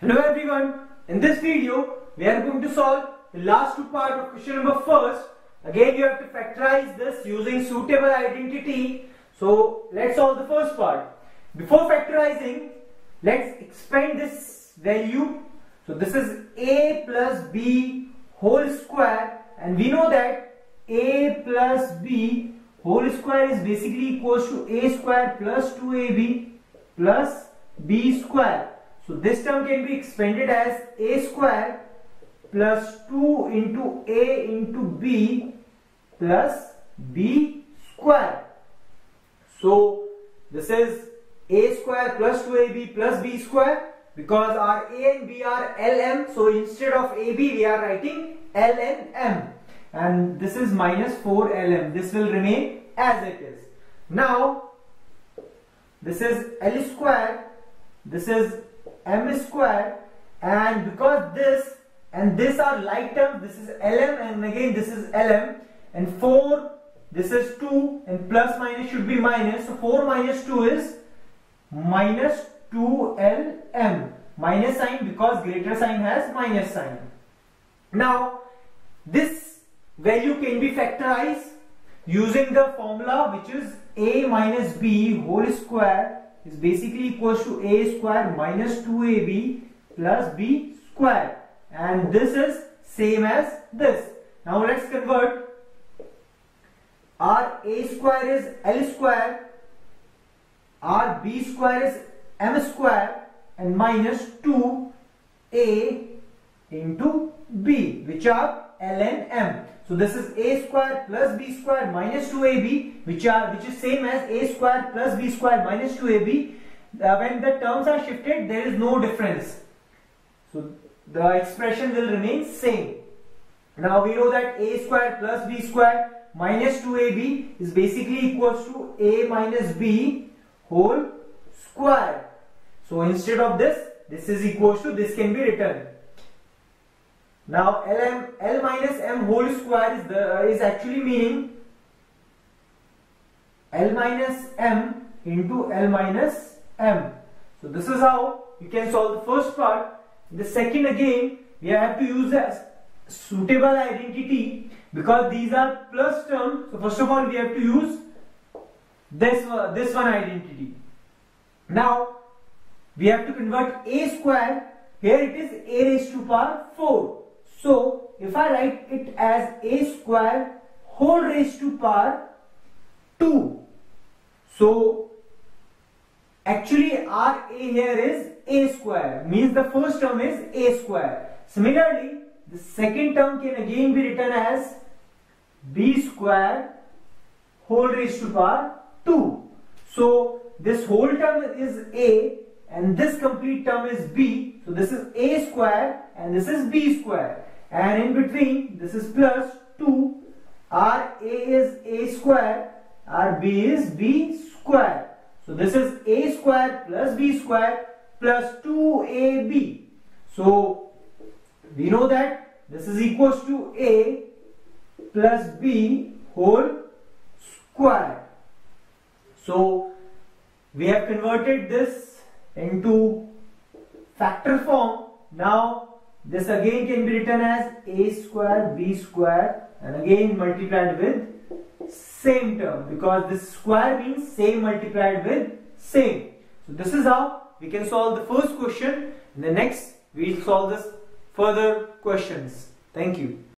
Hello everyone, in this video we are going to solve the last two part of question number first. Again you have to factorize this using suitable identity. So let's solve the first part. Before factorizing, let's expand this value. So this is a plus b whole square and we know that a plus b whole square is basically equals to a square plus 2ab plus b square so this term can be expanded as a square plus 2 into a into b plus b square. So this is a square plus 2ab plus b square because our a and b are lm so instead of ab we are writing l and m and this is minus 4 lm this will remain as it is. Now this is l square this is m square and because this and this are like terms this is lm and again this is lm and 4 this is 2 and plus minus should be minus. So 4 minus 2 is minus 2lm minus sign because greater sign has minus sign. Now this value can be factorized using the formula which is a minus b whole square is basically equals to a square minus 2ab plus b square and this is same as this. Now let's convert our a square is l square our b square is m square and minus 2a into b which are l and m. So this is a square plus b square minus 2ab which are which is same as a square plus b square minus 2ab. Uh, when the terms are shifted there is no difference. So the expression will remain same. Now we know that a square plus b square minus 2ab is basically equals to a minus b whole square. So instead of this, this is equals to this can be written now Lm L minus m whole square is the uh, is actually meaning L minus m into L minus m. So this is how you can solve the first part. The second again we have to use a suitable identity because these are plus terms. So first of all we have to use this uh, this one identity. Now we have to convert a square. Here it is a raised to power 4. So if I write it as a square whole raised to power 2. So actually r a here is a square means the first term is a square. Similarly the second term can again be written as b square whole raised to power 2. So this whole term is a and this complete term is b. So this is a square and this is b square and in between this is plus 2 r a is a square r b is b square. So this is a square plus b square plus 2ab so we know that this is equals to a plus b whole square. So we have converted this into factor form. Now this again can be written as a square b square and again multiplied with same term because this square means same multiplied with same. So this is how we can solve the first question. In the next we will solve this further questions. Thank you.